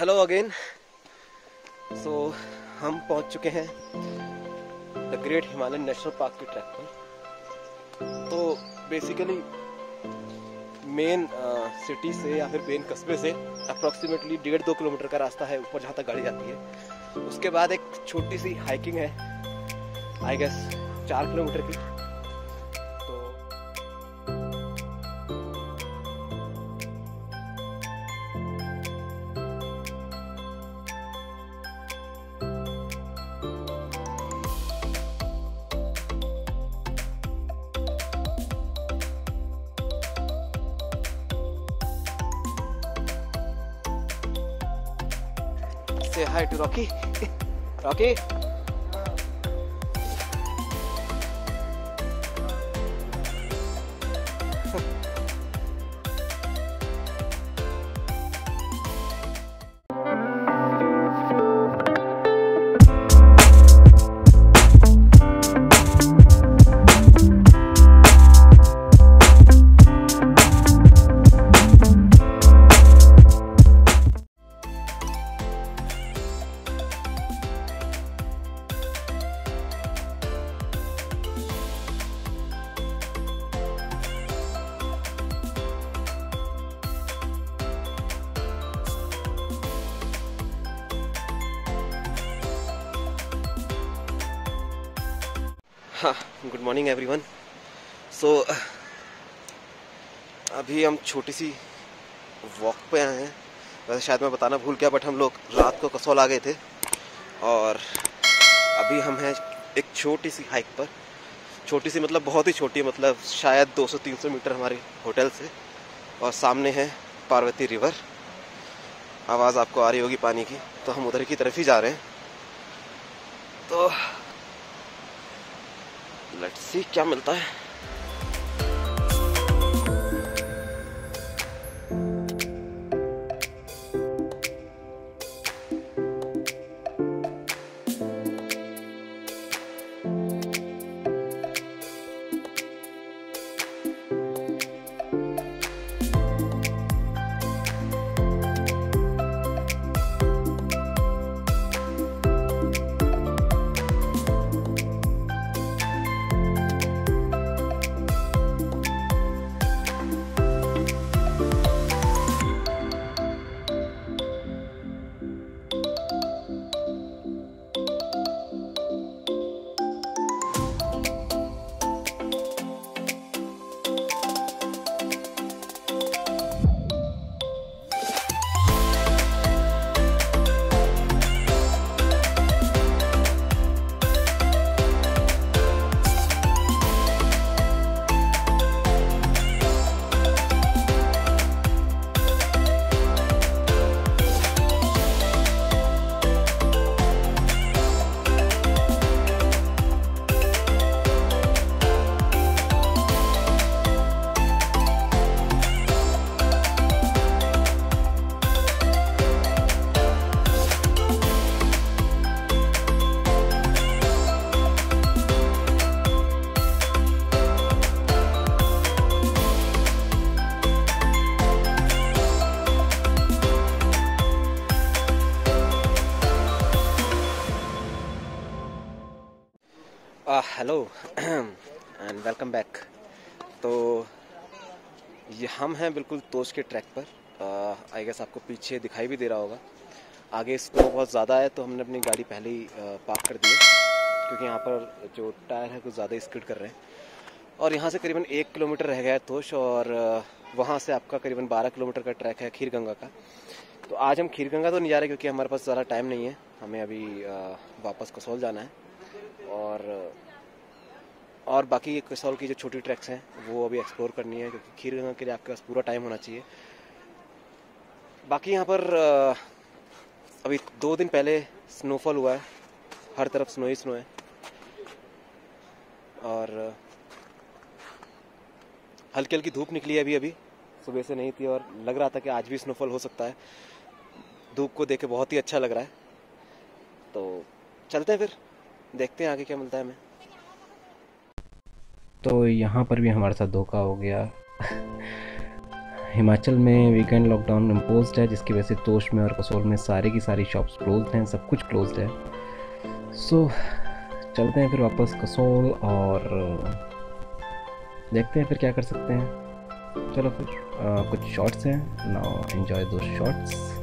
Hello again so हम पहुँच चुके हैं the great Himalayan national park के ट्रैक पर तो बेसिकली मेन सिटी से या फिर मेन कस्बे से अप्रोक्सीमेटली डेढ़ दो किलोमीटर का रास्ता है, ऊपर जहाँ तक गाड़ी जाती है। उसके बाद एक छोटी सी हाइकिंग है आई गेस चार किलोमीटर की। Say hi to Rocky. Rocky. हाँ गुड मॉर्निंग एवरीवन सो अभी हम छोटी सी वॉक पे आए हैं। वैसे शायद मैं बताना भूल गया बट हम लोग रात को कसौल आ गए थे। और अभी हम हैं एक छोटी सी हाइक पर। छोटी सी मतलब बहुत ही छोटी मतलब शायद 200-300 मीटर हमारे होटल से। और सामने है पार्वती रिवर आवाज़ आपको आ रही होगी पानी की तो हम उधर की तरफ़ ही जा रहे हैं। तो लेट्स सी क्या मिलता है? हेलो एंड वेलकम बैक तो ये हम हैं बिल्कुल तोश के ट्रैक पर। आई गेस आपको पीछे दिखाई भी दे रहा होगा। आगे स्नो बहुत ज़्यादा है तो हमने अपनी गाड़ी पहले ही पार्क कर दी है। क्योंकि यहाँ पर जो टायर है कुछ ज़्यादा स्किड कर रहे हैं। और यहाँ से करीबन एक किलोमीटर रह गया है तोश, और वहाँ से आपका करीबन बारह किलोमीटर का ट्रैक है खीर गंगा का। तो आज हम खीर गंगा तो नहीं जा रहे, क्योंकि हमारे पास ज़्यादा टाइम नहीं है। हमें अभी वापस कसौल जाना है। और और बाकी कसौल की जो छोटी ट्रैक्स हैं, वो अभी एक्सप्लोर करनी है, क्योंकि खीर गंगा के लिए आपके पास पूरा टाइम होना चाहिए। बाकी यहाँ पर अभी दो दिन पहले स्नोफॉल हुआ है, हर तरफ़ स्नो ही स्नो है। और हल्की हल्की धूप निकली है अभी अभी। सुबह से नहीं थी और लग रहा था कि आज भी स्नोफॉल हो सकता है। धूप को देख के बहुत ही अच्छा लग रहा है। तो चलते हैं फिर, देखते हैं आगे क्या मिलता है हमें। तो यहाँ पर भी हमारे साथ धोखा हो गया। हिमाचल में वीकेंड लॉकडाउन इम्पोज है जिसकी वजह से तोश में और कसोल में सारे की सारी शॉप्स क्लोज हैं सब कुछ क्लोज है। सो so, चलते हैं फिर वापस कसोल और देखते हैं फिर क्या कर सकते हैं। चलो फिर आ, कुछ शॉर्ट्स हैं नाउ एंजॉय दो शॉर्ट्स